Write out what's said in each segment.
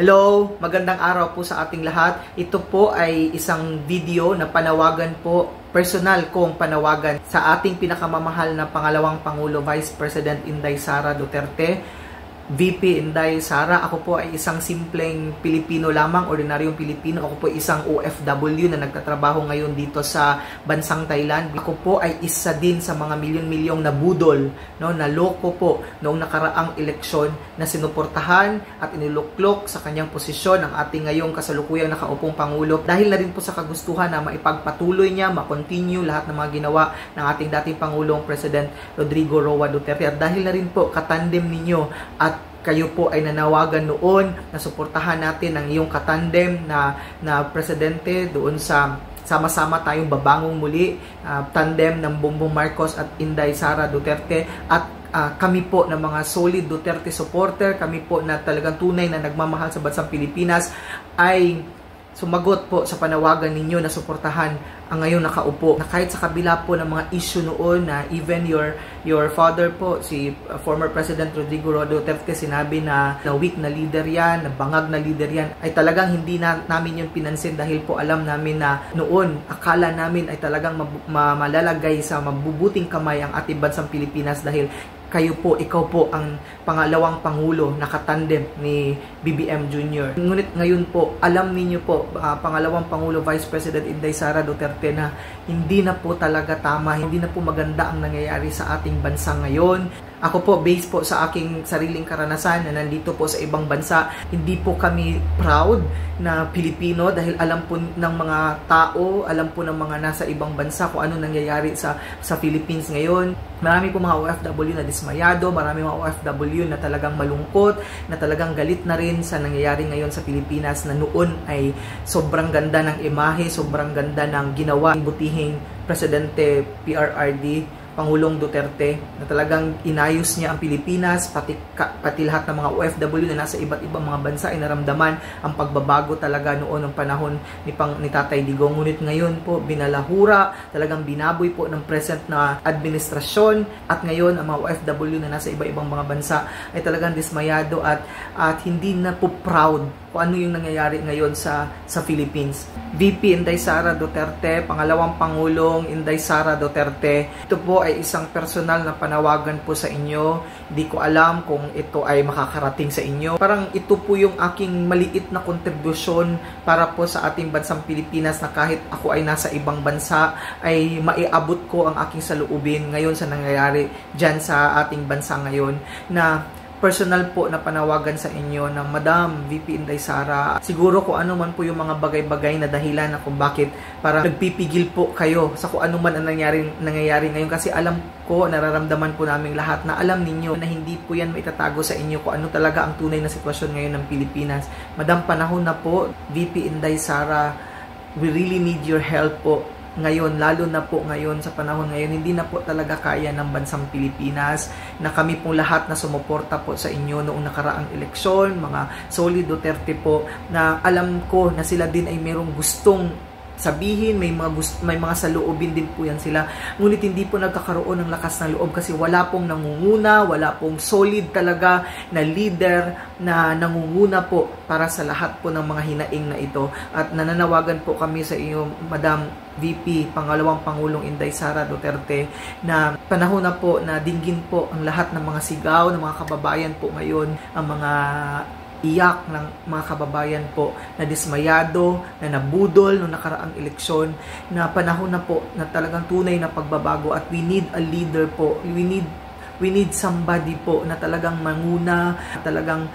Hello, magandang araw po sa ating lahat. Ito po ay isang video na panawagan po, personal kong panawagan sa ating pinakamamahal na pangalawang Pangulo Vice President Inday Sara Duterte VP Inday Sara. Ako po ay isang simpleng Pilipino lamang, ordinaryong Pilipino. Ako po ay isang OFW na nagtatrabaho ngayon dito sa bansang Thailand. Ako po ay isa din sa mga milyon-milyong na budol, no, na loko po noong nakaraang eleksyon na sinuportahan at iniluklok sa kanyang posisyon ang ating ngayong kasalukuyang nakaupong Pangulo. Dahil na rin po sa kagustuhan na maipagpatuloy niya, makontinue lahat ng mga ginawa ng ating dating Pangulong President Rodrigo Roa Duterte. At dahil na rin po katandem ninyo at kayo po ay nanawagan noon na suportahan natin ang iyong katandem na, na presidente doon sa sama-sama tayong babangong muli uh, tandem ng Bongbong Marcos at Inday Sara Duterte. At uh, kami po na mga solid Duterte supporter, kami po na talagang tunay na nagmamahal sa bansang Pilipinas ay sumagot po sa panawagan ninyo na suportahan ang ngayon nakaupo na kahit sa kabila po ng mga issue noon na even your your father po si uh, former President Rodrigo Duterte sinabi na na weak na leader yan, na bangag na leader yan ay talagang hindi na namin yun pinansin dahil po alam namin na noon akala namin ay talagang malalagay sa mabubuting kamay ang ating bansang Pilipinas dahil kayo po, ikaw po ang pangalawang pangulo na katandem ni BBM Jr. Ngunit ngayon po, alam niyo po, uh, pangalawang pangulo Vice President Inday Sara Duterte na hindi na po talaga tama, hindi na po maganda ang nangyayari sa ating bansa ngayon. Ako po, based po sa aking sariling karanasan na nandito po sa ibang bansa, hindi po kami proud na Pilipino dahil alam po ng mga tao, alam po ng mga nasa ibang bansa kung ano nangyayari sa, sa Philippines ngayon. Marami po mga OFW na dismayado, marami mga OFW na talagang malungkot, na talagang galit na rin sa nangyayari ngayon sa Pilipinas na noon ay sobrang ganda ng imahe, sobrang ganda ng ginawa ng butihing Presidente PRRD Pangulong Duterte na talagang inayos niya ang Pilipinas pati, ka, pati lahat ng mga OFW na nasa iba't ibang mga bansa ay naramdaman ang pagbabago talaga noon ng panahon ni, Pang, ni Tatay Digong. Ngunit ngayon po binalahura, talagang binaboy po ng present na administrasyon at ngayon ang mga OFW na nasa iba-ibang mga bansa ay talagang dismayado at, at hindi na po proud kung ano yung nangyayari ngayon sa sa Philippines. VP Inday Sara Duterte, pangalawang pangulong Inday Sara Duterte. Ito po ay isang personal na panawagan po sa inyo. Hindi ko alam kung ito ay makakarating sa inyo. Parang ito po yung aking maliit na kontribusyon para po sa ating bansang Pilipinas na kahit ako ay nasa ibang bansa ay maiabot ko ang aking saluubin ngayon sa nangyayari dyan sa ating bansa ngayon na personal po na panawagan sa inyo ng Madam VP Inday Sara. Siguro kung ano man po yung mga bagay-bagay na dahilan na kung bakit para nagpipigil po kayo sa kung ano man ang nangyari, nangyayari ngayon. Kasi alam ko, nararamdaman po namin lahat na alam ninyo na hindi po yan maitatago sa inyo kung ano talaga ang tunay na sitwasyon ngayon ng Pilipinas. Madam, panahon na po, VP Inday Sara, we really need your help po ngayon, lalo na po ngayon sa panahon ngayon, hindi na po talaga kaya ng bansang Pilipinas na kami po lahat na sumuporta po sa inyo noong nakaraang eleksyon, mga solid Duterte po, na alam ko na sila din ay merong gustong sabihin, may mga gust- may mga saloobin din po yan sila. Ngunit hindi po nagkakaroon ng lakas ng loob kasi wala pong nangunguna, wala pong solid talaga na leader na nangunguna po para sa lahat po ng mga hinaing na ito. At nananawagan po kami sa iyo, Madam VP, pangalawang Pangulong Inday Sara Duterte, na panahon na po na dinggin po ang lahat ng mga sigaw ng mga kababayan po ngayon, ang mga iyak ng mga kababayan po na dismayado, na nabudol noong nakaraang eleksyon, na panahon na po na talagang tunay na pagbabago at we need a leader po. We need we need somebody po na talagang manguna, talagang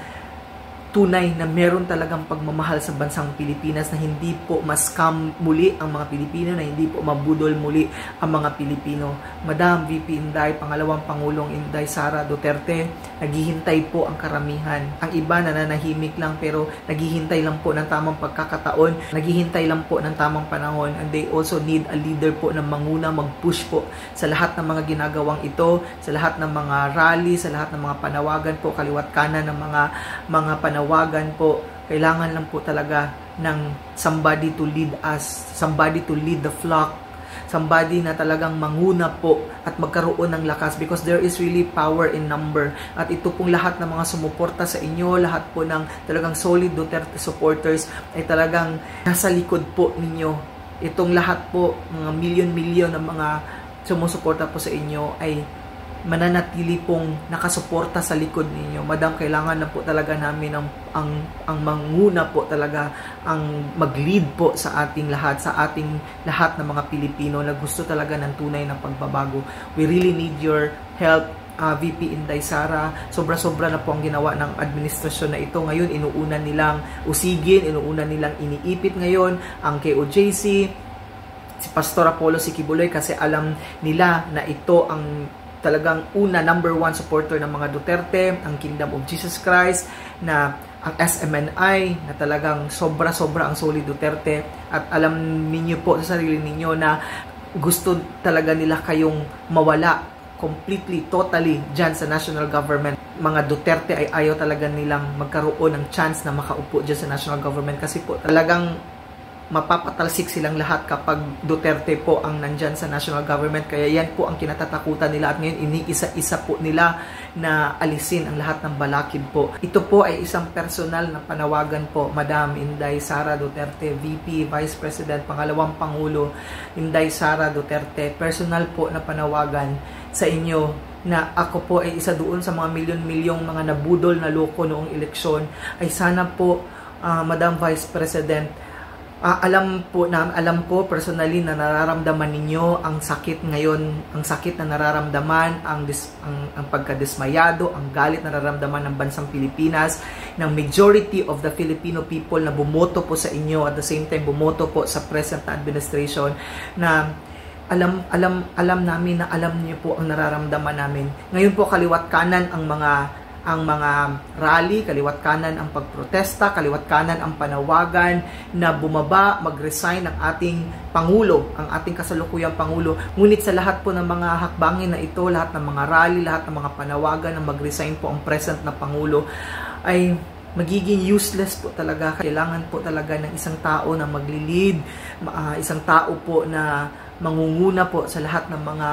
tunay na meron talagang pagmamahal sa bansang Pilipinas na hindi po mascam muli ang mga Pilipino, na hindi po mabudol muli ang mga Pilipino. Madam VP Inday, pangalawang Pangulong Inday Sara Duterte, naghihintay po ang karamihan. Ang iba nananahimik lang pero naghihintay lang po ng tamang pagkakataon, naghihintay lang po ng tamang panahon and they also need a leader po na manguna, mag-push po sa lahat ng mga ginagawang ito, sa lahat ng mga rally, sa lahat ng mga panawagan po, kaliwat kanan ng mga mga panawagan panawagan po, kailangan lang po talaga ng somebody to lead us, somebody to lead the flock, somebody na talagang manguna po at magkaroon ng lakas because there is really power in number. At ito pong lahat ng mga sumuporta sa inyo, lahat po ng talagang solid Duterte supporters ay talagang nasa likod po ninyo. Itong lahat po, mga milyon-milyon ng mga sumusuporta po sa inyo ay mananatili pong nakasuporta sa likod ninyo. Madam, kailangan na po talaga namin ang, ang, ang manguna po talaga, ang mag-lead po sa ating lahat, sa ating lahat ng mga Pilipino na gusto talaga ng tunay na pagbabago. We really need your help uh, ah, VP Inday Sara. Sobra-sobra na po ang ginawa ng administrasyon na ito. Ngayon, inuuna nilang usigin, inuuna nilang iniipit ngayon ang KOJC, si Pastor Apollo Sikibuloy kasi alam nila na ito ang talagang una, number one supporter ng mga Duterte, ang Kingdom of Jesus Christ, na ang SMNI, na talagang sobra-sobra ang solid Duterte. At alam ninyo po sa sarili ninyo na gusto talaga nila kayong mawala completely, totally dyan sa national government. Mga Duterte ay ayaw talaga nilang magkaroon ng chance na makaupo dyan sa national government kasi po talagang mapapatalsik silang lahat kapag Duterte po ang nandyan sa national government. Kaya yan po ang kinatatakutan nila at ngayon iniisa-isa po nila na alisin ang lahat ng balakid po. Ito po ay isang personal na panawagan po, Madam Inday Sara Duterte, VP, Vice President, Pangalawang Pangulo, Inday Sara Duterte. Personal po na panawagan sa inyo na ako po ay isa doon sa mga milyon-milyong mga nabudol na loko noong eleksyon ay sana po uh, Madam Vice President uh, alam po na alam po personally na nararamdaman ninyo ang sakit ngayon, ang sakit na nararamdaman, ang dis, ang, ang pagkadismayado, ang galit na nararamdaman ng bansang Pilipinas, ng majority of the Filipino people na bumoto po sa inyo at the same time bumoto po sa present administration na alam alam alam namin na alam niyo po ang nararamdaman namin. Ngayon po kaliwat kanan ang mga ang mga rally, kaliwat kanan ang pagprotesta, kaliwat kanan ang panawagan na bumaba, mag-resign ang ating Pangulo, ang ating kasalukuyang Pangulo. Ngunit sa lahat po ng mga hakbangin na ito, lahat ng mga rally, lahat ng mga panawagan na mag-resign po ang present na Pangulo, ay magiging useless po talaga. Kailangan po talaga ng isang tao na maglilid, uh, isang tao po na mangunguna po sa lahat ng mga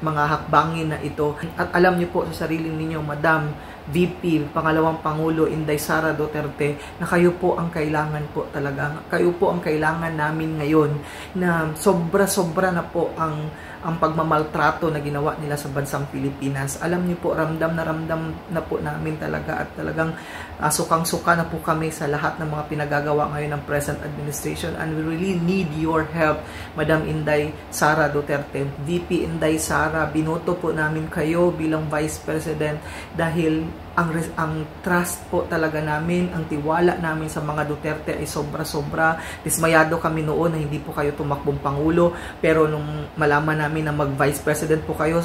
mga hakbangin na ito. At alam niyo po sa sarili ninyo, Madam, VP, pangalawang Pangulo Inday Sara Duterte, na kayo po ang kailangan po talaga. Kayo po ang kailangan namin ngayon na sobra-sobra na po ang ang pagmamaltrato na ginawa nila sa bansang Pilipinas. Alam niyo po, ramdam na ramdam na po namin talaga at talagang uh, sukang-suka na po kami sa lahat ng mga pinagagawa ngayon ng present administration and we really need your help, Madam Inday Sara Duterte. VP Inday Sara, binoto po namin kayo bilang Vice President dahil ang, ang trust po talaga namin, ang tiwala namin sa mga Duterte ay sobra-sobra. Dismayado kami noon na hindi po kayo tumakbong Pangulo. Pero nung malaman namin na mag-Vice President po kayo,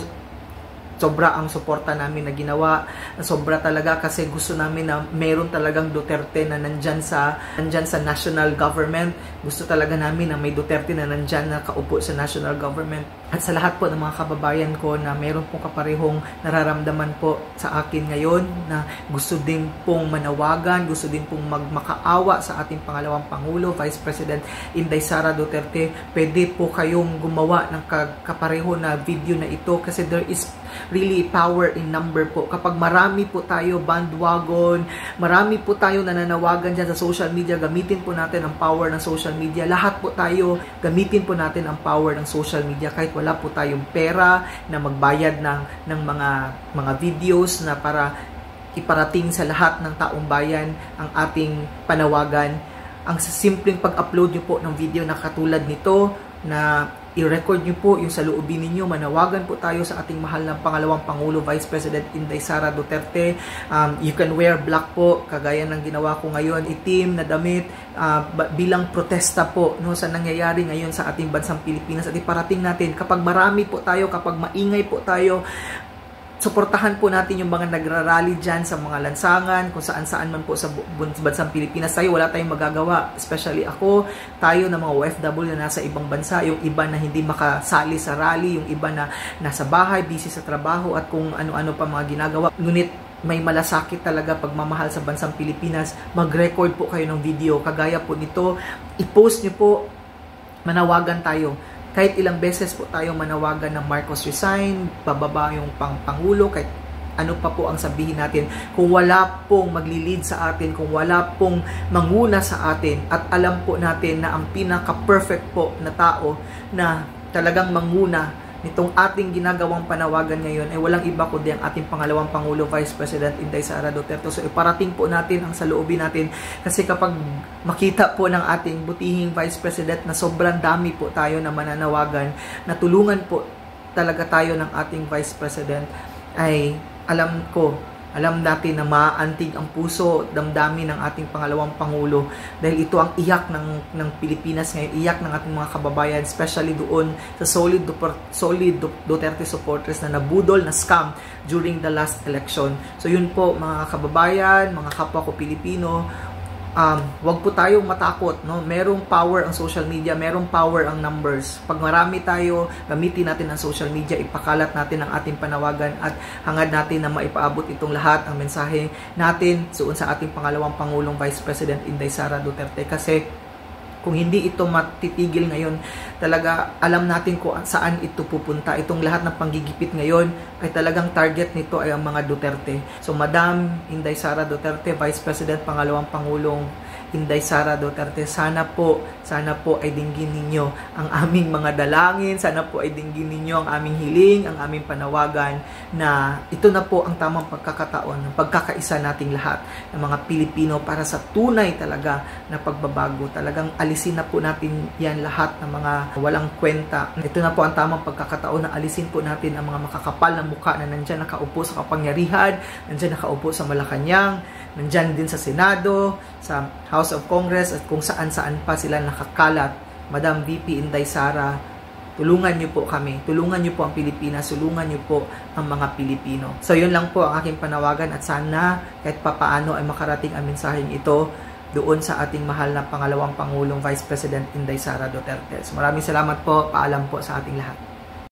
sobra ang suporta namin na ginawa. Sobra talaga kasi gusto namin na meron talagang Duterte na nandyan sa, nandyan sa national government. Gusto talaga namin na may Duterte na nandyan na kaupo sa national government. At sa lahat po ng mga kababayan ko na meron pong kaparehong nararamdaman po sa akin ngayon na gusto din pong manawagan, gusto din pong magmakaawa sa ating pangalawang Pangulo, Vice President Inday Sara Duterte, pwede po kayong gumawa ng kapareho na video na ito kasi there is really power in number po. Kapag marami po tayo bandwagon, marami po tayo nananawagan dyan sa social media, gamitin po natin ang power ng social media. Lahat po tayo, gamitin po natin ang power ng social media kahit wala po tayong pera na magbayad ng, ng mga, mga videos na para iparating sa lahat ng taong bayan ang ating panawagan. Ang simpleng pag-upload nyo po ng video na katulad nito na i-record nyo po yung sa loobin ninyo. Manawagan po tayo sa ating mahal na pangalawang Pangulo, Vice President Inday Sara Duterte. Um, you can wear black po, kagaya ng ginawa ko ngayon, itim na damit, uh, bilang protesta po no, sa nangyayari ngayon sa ating bansang Pilipinas. At iparating natin, kapag marami po tayo, kapag maingay po tayo, suportahan po natin yung mga nagrarally dyan sa mga lansangan, kung saan-saan man po sa bansang Pilipinas. Tayo wala tayong magagawa, especially ako, tayo na mga OFW na nasa ibang bansa, yung iba na hindi makasali sa rally, yung iba na nasa bahay, busy sa trabaho, at kung ano-ano pa mga ginagawa. Ngunit may malasakit talaga pagmamahal sa bansang Pilipinas, mag-record po kayo ng video. Kagaya po nito, i-post nyo po, manawagan tayo kahit ilang beses po tayong manawagan ng Marcos resign, bababa yung pang Pangulo, kahit ano pa po ang sabihin natin. Kung wala pong maglilid sa atin, kung wala pong manguna sa atin at alam po natin na ang pinaka-perfect po na tao na talagang manguna nitong ating ginagawang panawagan ngayon ay walang iba kundi ang ating pangalawang Pangulo Vice President Inday Sara Duterte. So iparating po natin ang saloobin natin kasi kapag makita po ng ating butihing Vice President na sobrang dami po tayo na mananawagan na tulungan po talaga tayo ng ating Vice President ay alam ko alam natin na maaantig ang puso, damdamin ng ating pangalawang Pangulo dahil ito ang iyak ng, ng Pilipinas ngayon, iyak ng ating mga kababayan, especially doon sa solid, solid Duterte supporters na nabudol, na scam during the last election. So yun po mga kababayan, mga kapwa ko Pilipino, um, wag po tayong matakot. No? Merong power ang social media, merong power ang numbers. Pag marami tayo, gamitin natin ang social media, ipakalat natin ang ating panawagan at hangad natin na maipaabot itong lahat ang mensahe natin suon sa ating pangalawang Pangulong Vice President Inday Sara Duterte. Kasi kung hindi ito matitigil ngayon, talaga alam natin kung saan ito pupunta. Itong lahat ng panggigipit ngayon ay talagang target nito ay ang mga Duterte. So Madam Inday Sara Duterte, Vice President, Pangalawang Pangulong Inday Sara Duterte, sana po, sana po ay dinggin ninyo ang aming mga dalangin, sana po ay dinggin ninyo ang aming hiling, ang aming panawagan na ito na po ang tamang pagkakataon ng pagkakaisa nating lahat ng mga Pilipino para sa tunay talaga na pagbabago. Talagang alisin na po natin yan lahat ng mga walang kwenta. Ito na po ang tamang pagkakataon na alisin po natin ang mga makakapal na mukha na nandyan nakaupo sa kapangyarihan, nandyan nakaupo sa Malacanang, nandyan din sa Senado, sa House of Congress at kung saan-saan pa sila nakakalat. Madam VP Inday Sara, tulungan niyo po kami, tulungan niyo po ang Pilipinas, tulungan niyo po ang mga Pilipino. So yun lang po ang aking panawagan at sana kahit papaano ay makarating ang mensaheng ito doon sa ating mahal na pangalawang Pangulong Vice President Inday Sara Duterte. So maraming salamat po, paalam po sa ating lahat.